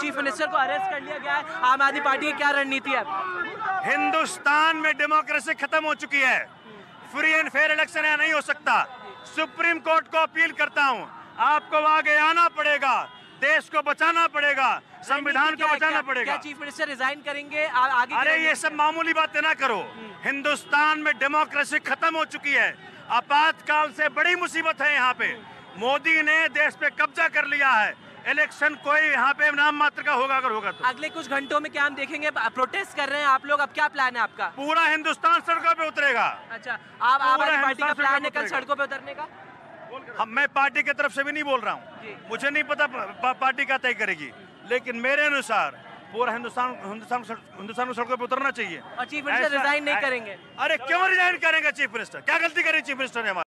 Chief minister को arrest कर लिया गया है। आम आदमी पार्टी की क्या रणनीति है? हिंदुस्तान में डेमोक्रेसी खत्म हो चुकी है। फ्री एंड फेयर इलेक्शन यहाँ नहीं हो सकता। सुप्रीम कोर्ट को अपील करता हूँ आपको आगे आना पड़ेगा देश को बचाना पड़ेगा संविधान को बचाना क्या- पड़ेगा। क्या चीफ मिनिस्टर रिजाइन करेंगे? आ- आगे अरे ये सब मामूली बातें ना करो। हिंदुस्तान में डेमोक्रेसी खत्म हो चुकी है। आपातकाल से बड़ी मुसीबत है यहाँ पे। मोदी ने देश पे कब्जा कर लिया है। इलेक्शन कोई यहाँ पे नाम मात्र का होगा अगर होगा तो। अगले कुछ घंटों में क्या हम देखेंगे? प्रोटेस्ट कर रहे हैं आप लोग अब क्या प्लान है आपका? पूरा हिंदुस्तान सड़कों पे उतरेगा। अच्छा आप पार्टी का प्लान है कल सड़कों पे उतरने का? हम मैं पार्टी की तरफ़ से भी नहीं बोल रहा हूँ। मुझे नहीं पता पार्टी क्या तय करेगी। लेकिन मेरे अनुसार पूरा हिंदुस्तान हिंदुस्तान हिंदुस्तान को सड़कों पर उतरना चाहिए। और चीफ मिनिस्टर रिजाइन नहीं करेंगे। अरे क्यों रिजाइन करेंगे चीफ मिनिस्टर क्या गलती करी चीफ मिनिस्टर ने हमारी?